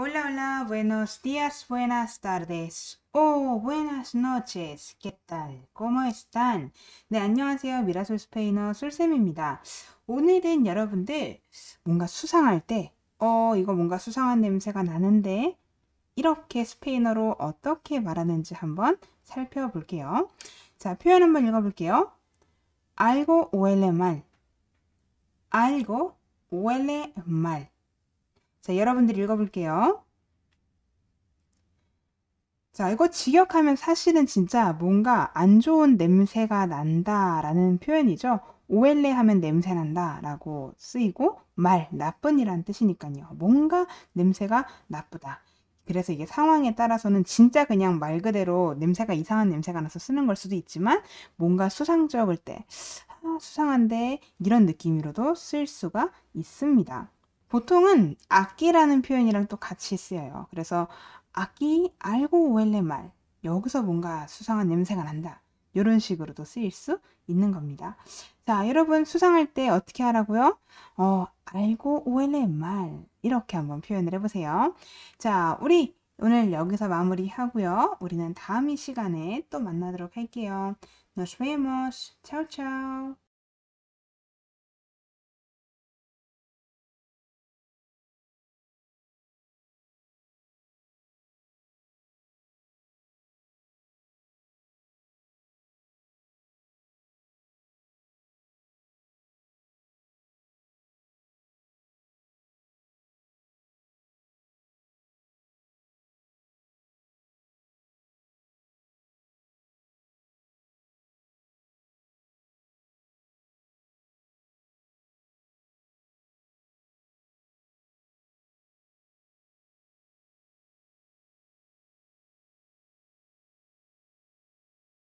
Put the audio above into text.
Hola, hola, buenos días, buenas tardes, o buenas noches. ¿Qué tal? ¿Cómo están? 네, 안녕하세요. 미라솔 스페인어 술쌤입니다. 오늘은 여러분들 뭔가 수상할 때, 어, 이거 뭔가 수상한 냄새가 나는데, 이렇게 스페인어로 어떻게 말하는지 한번 살펴볼게요. 자, 표현 한번 읽어볼게요. algo huele mal. algo huele mal. 자, 여러분들 읽어볼게요. 자, 이거 직역하면 사실은 진짜 뭔가 안 좋은 냄새가 난다라는 표현이죠. 오엘레 하면 냄새 난다라고 쓰이고 말, 나쁜이란 뜻이니까요. 뭔가 냄새가 나쁘다. 그래서 이게 상황에 따라서는 진짜 그냥 말 그대로 냄새가 이상한 냄새가 나서 쓰는 걸 수도 있지만 뭔가 수상적일 때 아, 수상한데 이런 느낌으로도 쓸 수가 있습니다. 보통은 악기라는 표현이랑 또 같이 쓰여요. 그래서 악기 알고 오엘레 말 여기서 뭔가 수상한 냄새가 난다. 이런 식으로도 쓰일 수 있는 겁니다. 자, 여러분 수상할 때 어떻게 하라고요? 어, 알고 오엘레 말 이렇게 한번 표현을 해보세요. 자, 우리 오늘 여기서 마무리하고요. 우리는 다음 이 시간에 또 만나도록 할게요. Nos vemos. Chao, chao.